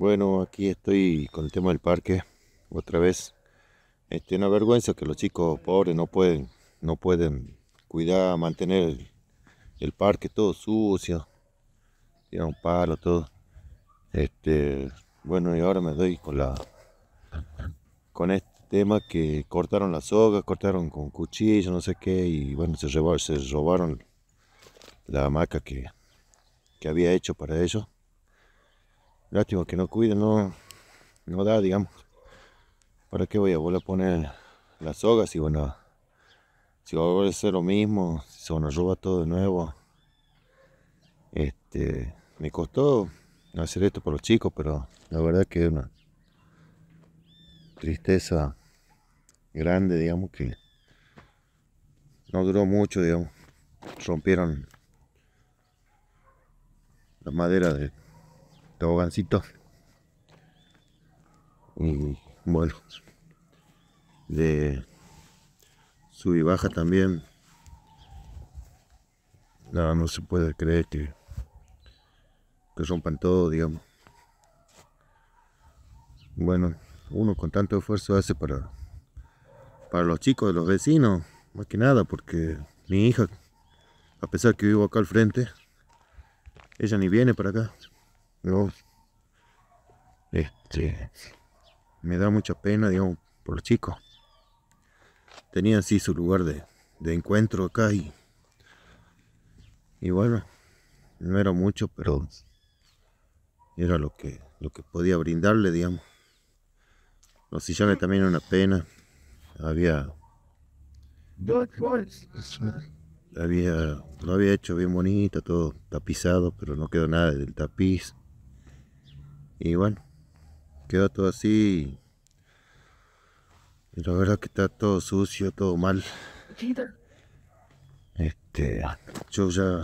Bueno, aquí estoy con el tema del parque, otra vez. Este, una vergüenza que los chicos pobres no pueden, no pueden cuidar, mantener el, parque todo sucio, tiran un palo, todo. Este, bueno, y ahora me doy con la con este tema que cortaron la soga, cortaron con cuchillo, no sé qué, y bueno, se robaron, se la hamaca que, que había hecho para ellos. Lástima que no cuiden, no, no da, digamos. ¿Para qué voy a volver a poner las sogas si bueno, si va a volver a hacer lo mismo, si se van a robar todo de nuevo? Este, me costó hacer esto por los chicos, pero la verdad que es una tristeza grande, digamos, que no duró mucho, digamos. Rompieron la madera de tobogancito. Y bueno, de sub y baja también. No, no se puede creer que, que rompan todo, digamos. Bueno, uno con tanto esfuerzo hace para, para los chicos de los vecinos, más que nada, porque mi hija, a pesar que vivo acá al frente, ella ni viene para acá. Este, me da mucha pena, digamos, por los chicos. Tenían sí su lugar de, de encuentro acá y, y bueno, no era mucho, pero era lo que, lo que podía brindarle, digamos. Los sillones también una pena. Había había, lo había hecho bien bonito, todo tapizado, pero no quedó nada del tapiz. Y bueno, quedó todo así. Y la verdad que está todo sucio, todo mal. Este, yo ya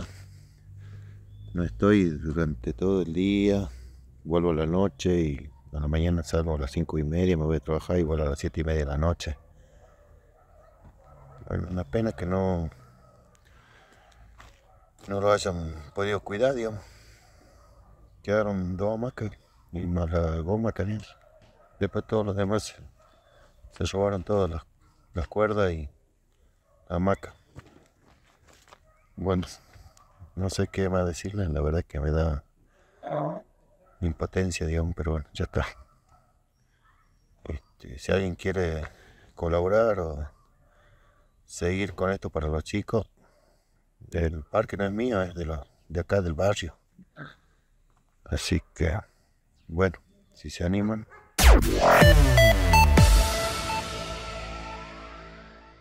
no estoy durante todo el día. Vuelvo a la noche y a la mañana salgo a las cinco y media, me voy a trabajar y vuelvo a las siete y media de la noche. Una pena que no, no lo hayan podido cuidar, digamos. Quedaron dos hamacas y más la goma también. Después todos los demás se, robaron todas las, cuerdas y la hamaca. Bueno, no sé qué más decirles, la verdad que me da impotencia, digamos, pero bueno, ya está. Este, si alguien quiere colaborar o seguir con esto para los chicos, el parque no es mío, es de, la, de acá del barrio. Así que, bueno, si se animan.